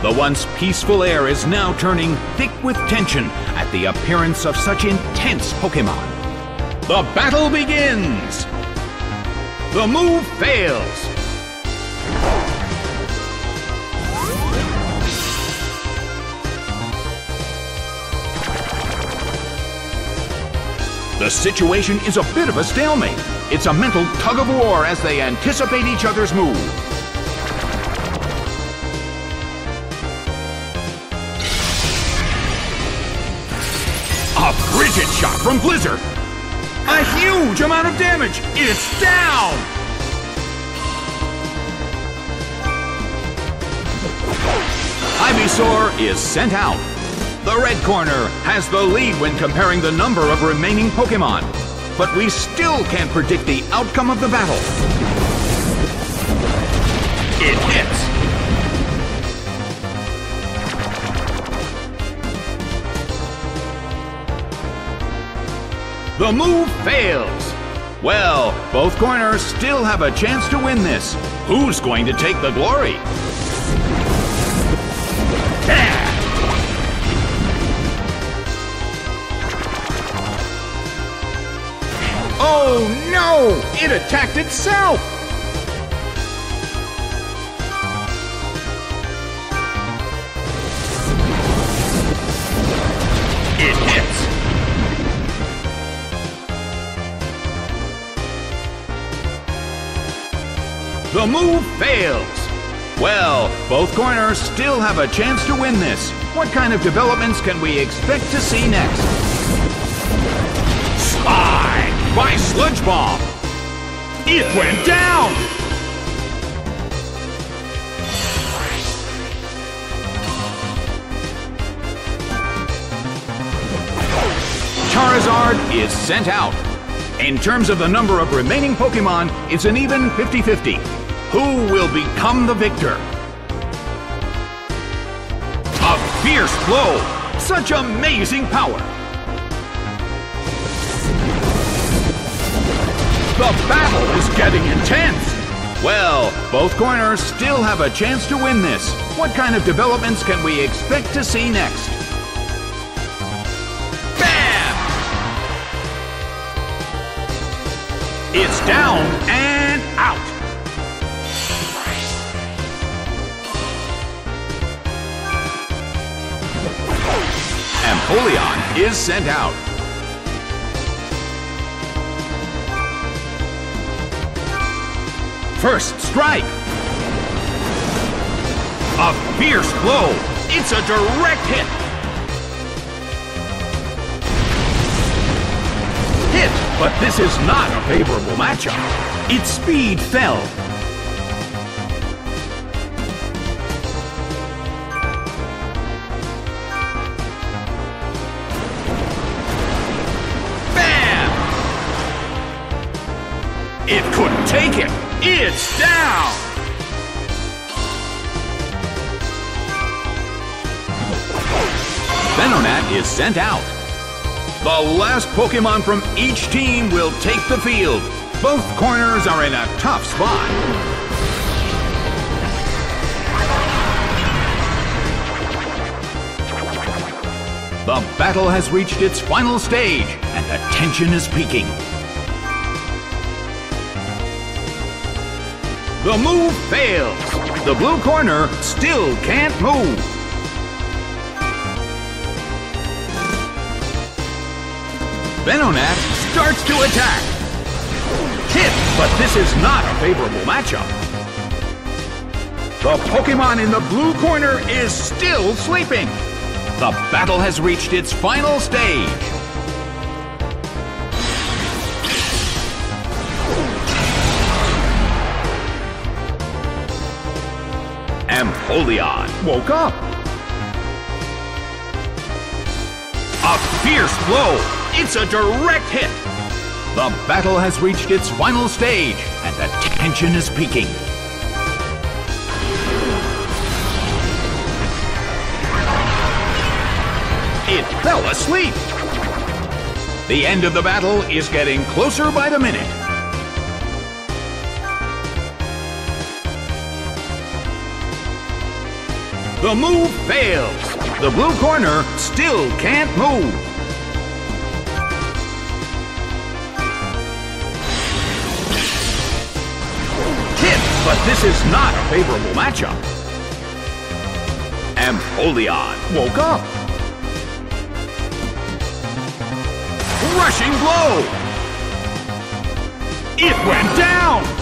The once peaceful air is now turning thick with tension at the appearance of such intense Pokemon. The battle begins! The move fails! The situation is a bit of a stalemate. It's a mental tug of war as they anticipate each other's move. Shot from Blizzard. A huge amount of damage. It's down. Ivysaur is sent out. The red corner has the lead when comparing the number of remaining Pokemon. But we still can't predict the outcome of the battle. It hits. The move fails. Well, both corners still have a chance to win this. Who's going to take the glory? Oh no! It attacked itself! The move fails! Well, both corners still have a chance to win this. What kind of developments can we expect to see next? Slide by Sludge Bomb! It went down! Charizard is sent out. In terms of the number of remaining Pokemon, it's an even 50-50. Who will become the victor? A fierce blow! Such amazing power! The battle is getting intense! Well, both corners still have a chance to win this. What kind of developments can we expect to see next? Bam! It's down and Empoleon is sent out. First strike! A fierce blow! It's a direct hit! Hit, but this is not a favorable matchup. Its speed fell. It couldn't take it. It's down! Venonat is sent out. The last Pokemon from each team will take the field. Both corners are in a tough spot. The battle has reached its final stage, and the tension is peaking. The move fails. The blue corner still can't move. Venonat starts to attack. Hit, but this is not a favorable matchup. The Pokemon in the blue corner is still sleeping. The battle has reached its final stage. Empoleon woke up. A fierce blow. It's a direct hit. The battle has reached its final stage, and the tension is peaking. It fell asleep. The end of the battle is getting closer by the minute. The move fails. The blue corner still can't move. Hit, but this is not a favorable matchup. Empoleon woke up. Rushing blow. It went down.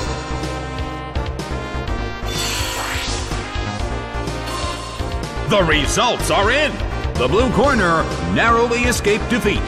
The results are in. The blue corner narrowly escaped defeat.